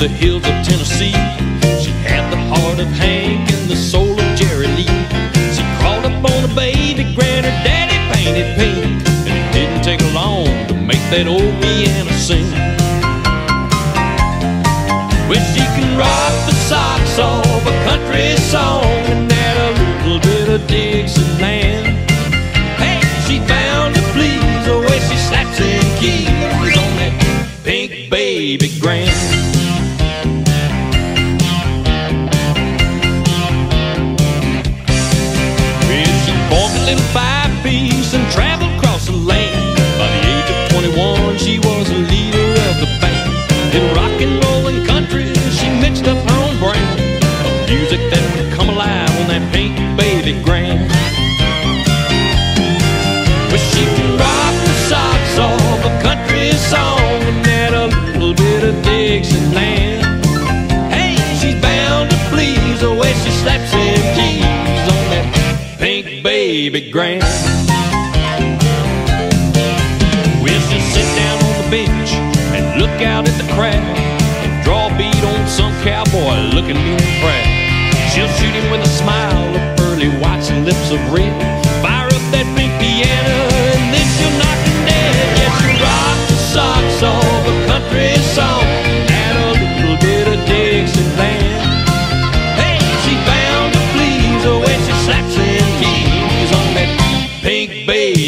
the hills of Tennessee. She had the heart of Hank and the soul of Jerry Lee. She crawled up on a baby grand daddy painted pink. And it didn't take long to make that old piano sing. Well, she can rock the socks off a country song and add a little bit of Dixieland. Hey, she found to please the way she slaps in keys on that pink baby grand. A five piece and traveled across the land. By the age of 21, she was a leader of the band. In rock and roll and country, she mixed up her own brand of music that would come alive on that pink baby grand. Well, she can rock the socks off a country song and add a little bit of Dixieland. Baby grand. Well, she'll sit down on the bench and look out at the crowd and draw a beat on some cowboy looking mean proud. She'll shoot him with a smile of pearly whites and lips of red.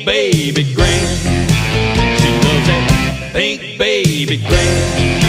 pink baby grand. She loves that pink baby grand.